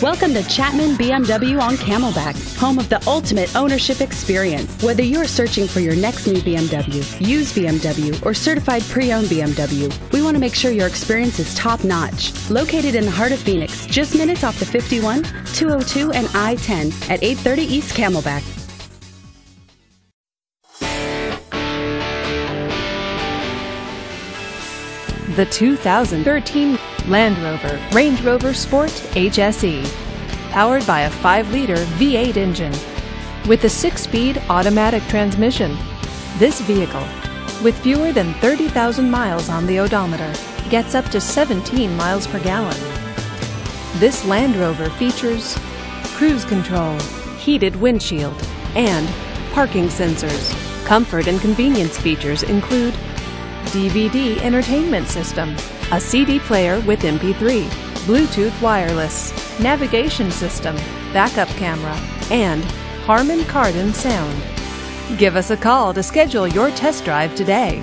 Welcome to Chapman BMW on Camelback, home of the ultimate ownership experience. Whether you're searching for your next new BMW, used BMW, or certified pre owned BMW, we want to make sure your experience is top notch. Located in the heart of Phoenix, just minutes off the 51, 202, and I 10 at 830 East Camelback. The 2013 Land Rover Range Rover Sport HSE. Powered by a 5-liter V8 engine. With a 6-speed automatic transmission. This vehicle, with fewer than 30,000 miles on the odometer, gets up to 17 miles per gallon. This Land Rover features cruise control, heated windshield, and parking sensors. Comfort and convenience features include DVD entertainment system, a CD player with MP3, Bluetooth wireless, navigation system, backup camera, and Harman Kardon sound. Give us a call to schedule your test drive today.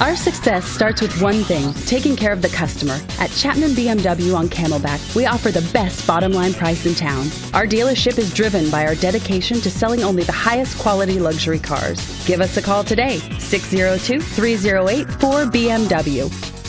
Our success starts with one thing taking care of the customer. At Chapman BMW on Camelback, we offer the best bottom line price in town. Our dealership is driven by our dedication to selling only the highest quality luxury cars. Give us a call today, 602 308 4BMW.